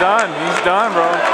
done. He's done, bro.